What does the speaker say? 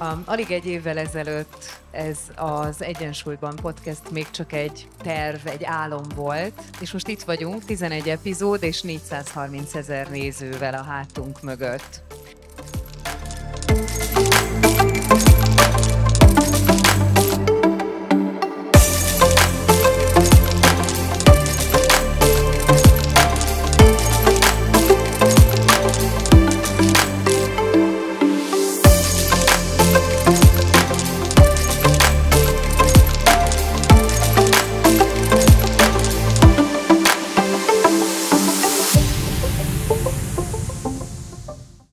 Um, alig egy évvel ezelőtt ez az Egyensúlyban podcast még csak egy terv, egy álom volt, és most itt vagyunk, 11 epizód és 430 ezer nézővel a hátunk mögött.